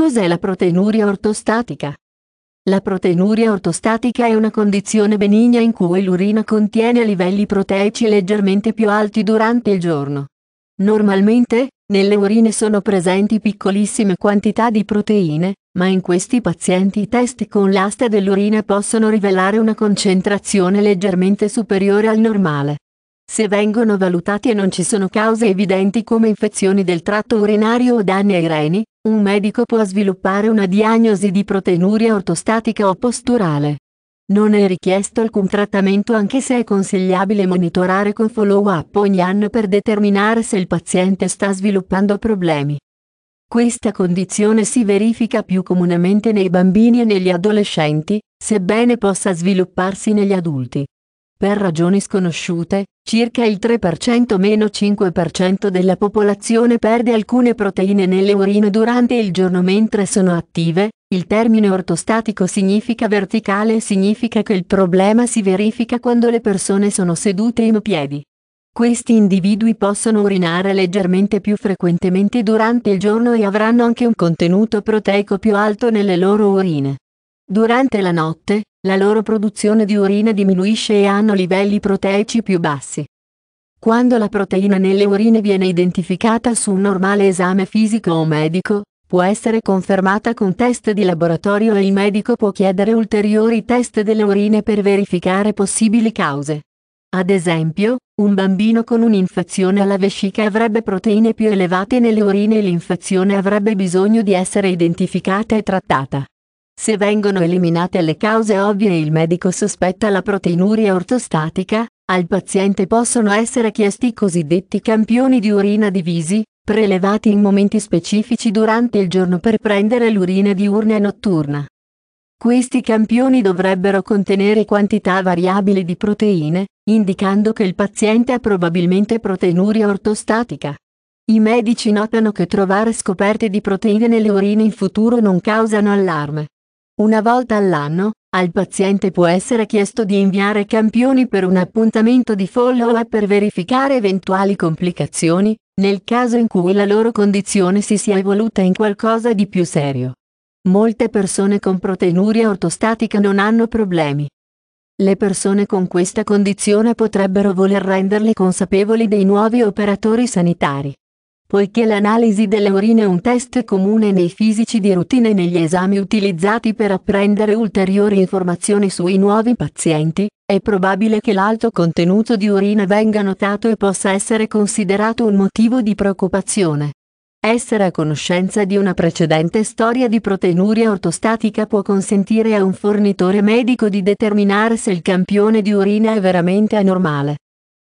Cos'è la proteinuria ortostatica? La proteinuria ortostatica è una condizione benigna in cui l'urina contiene livelli proteici leggermente più alti durante il giorno. Normalmente, nelle urine sono presenti piccolissime quantità di proteine, ma in questi pazienti i test con l'asta dell'urina possono rivelare una concentrazione leggermente superiore al normale. Se vengono valutati e non ci sono cause evidenti come infezioni del tratto urinario o danni ai reni, un medico può sviluppare una diagnosi di proteinuria ortostatica o posturale. Non è richiesto alcun trattamento anche se è consigliabile monitorare con follow-up ogni anno per determinare se il paziente sta sviluppando problemi. Questa condizione si verifica più comunemente nei bambini e negli adolescenti, sebbene possa svilupparsi negli adulti. Per ragioni sconosciute, circa il 3%-5% della popolazione perde alcune proteine nelle urine durante il giorno mentre sono attive. Il termine ortostatico significa verticale e significa che il problema si verifica quando le persone sono sedute in piedi. Questi individui possono urinare leggermente più frequentemente durante il giorno e avranno anche un contenuto proteico più alto nelle loro urine. Durante la notte, la loro produzione di urina diminuisce e hanno livelli proteici più bassi. Quando la proteina nelle urine viene identificata su un normale esame fisico o medico, può essere confermata con test di laboratorio e il medico può chiedere ulteriori test delle urine per verificare possibili cause. Ad esempio, un bambino con un'infezione alla vescica avrebbe proteine più elevate nelle urine e l'infezione avrebbe bisogno di essere identificata e trattata. Se vengono eliminate le cause ovvie e il medico sospetta la proteinuria ortostatica, al paziente possono essere chiesti i cosiddetti campioni di urina divisi, prelevati in momenti specifici durante il giorno per prendere l'urina diurna e notturna. Questi campioni dovrebbero contenere quantità variabili di proteine, indicando che il paziente ha probabilmente proteinuria ortostatica. I medici notano che trovare scoperte di proteine nelle urine in futuro non causano allarme. Una volta all'anno, al paziente può essere chiesto di inviare campioni per un appuntamento di follow-up per verificare eventuali complicazioni, nel caso in cui la loro condizione si sia evoluta in qualcosa di più serio. Molte persone con proteinuria ortostatica non hanno problemi. Le persone con questa condizione potrebbero voler renderle consapevoli dei nuovi operatori sanitari. Poiché l'analisi delle urine è un test comune nei fisici di routine e negli esami utilizzati per apprendere ulteriori informazioni sui nuovi pazienti, è probabile che l'alto contenuto di urina venga notato e possa essere considerato un motivo di preoccupazione. Essere a conoscenza di una precedente storia di proteinuria ortostatica può consentire a un fornitore medico di determinare se il campione di urina è veramente anormale.